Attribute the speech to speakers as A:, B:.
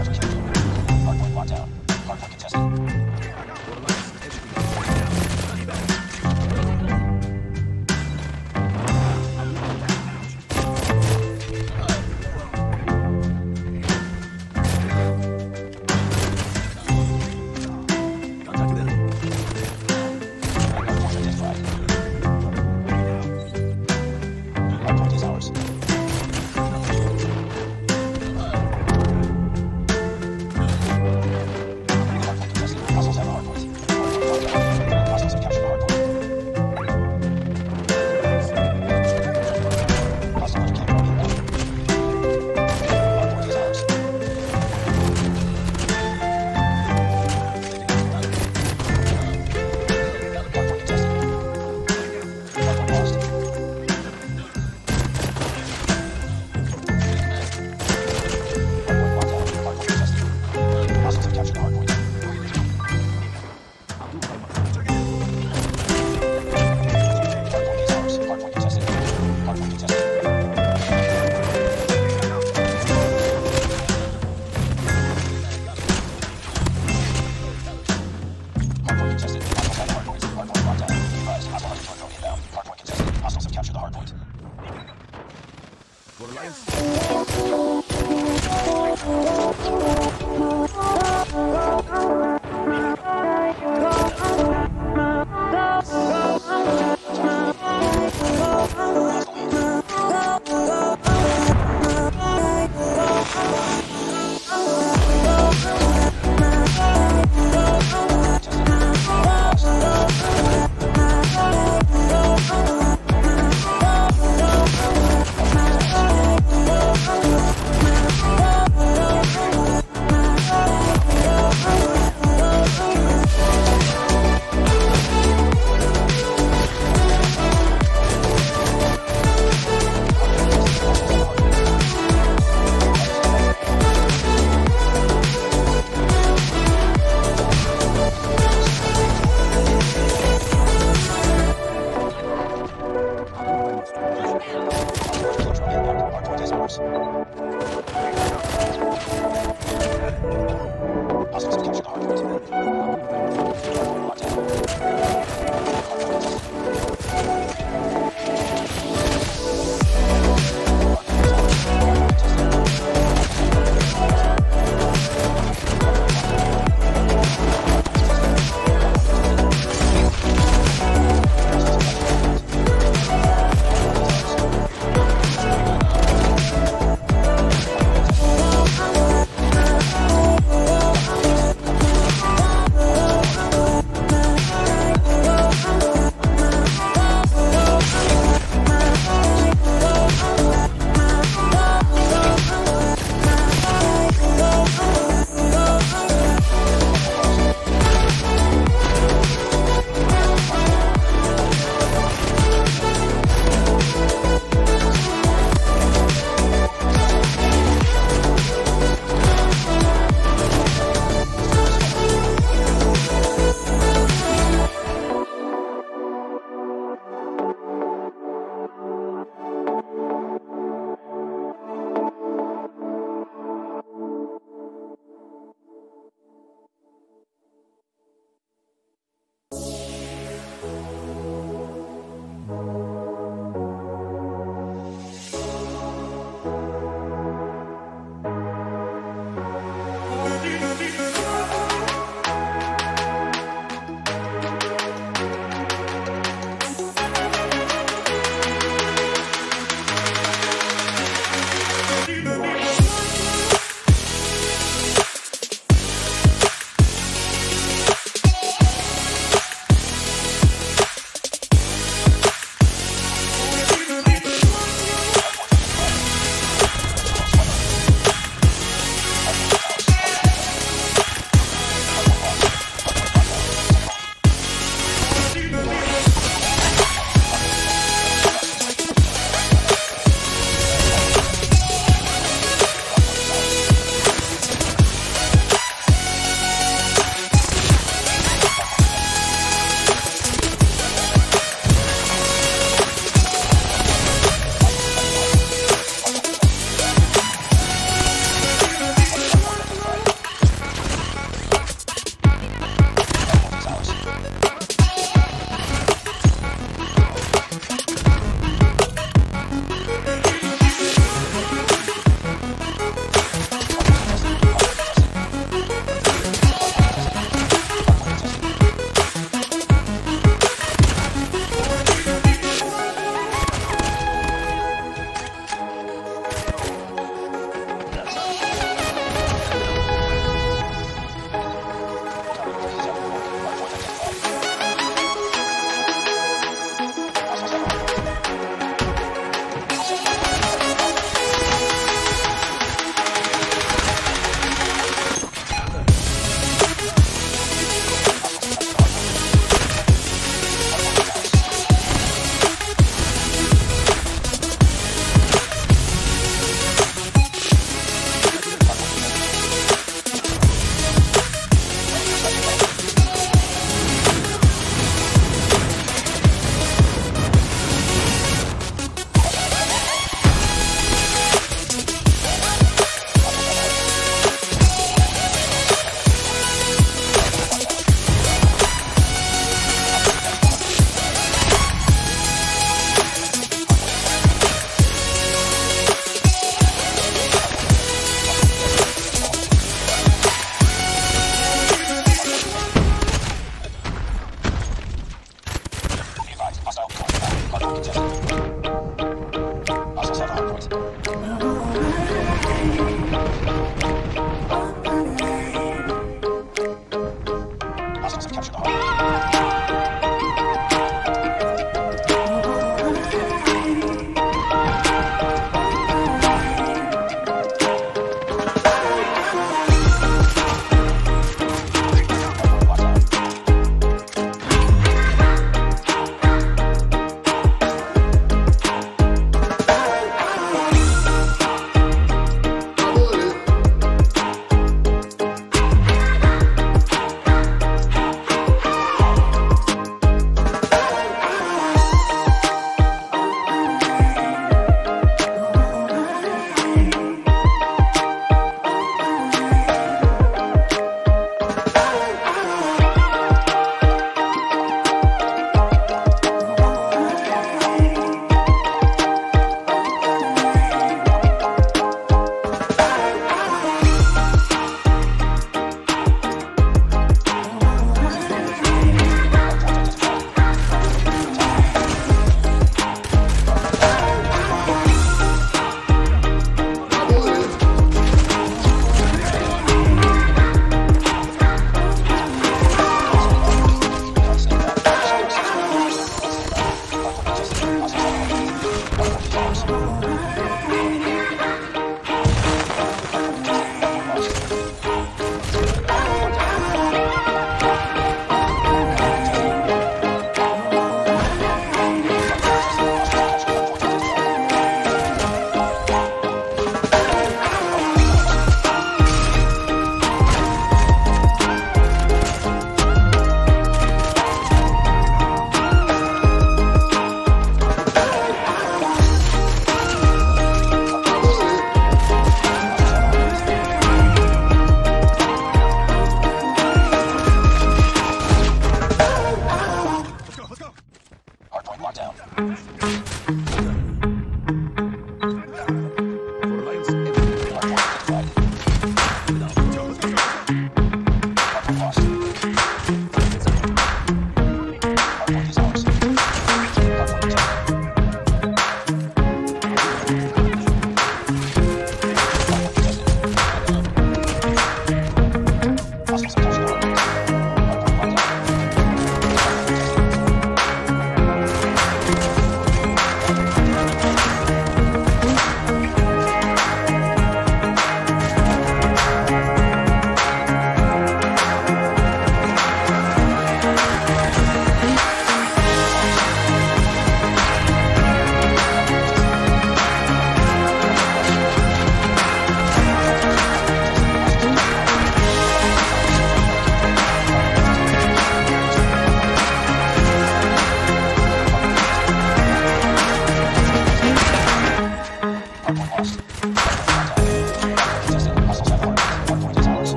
A: RC is ready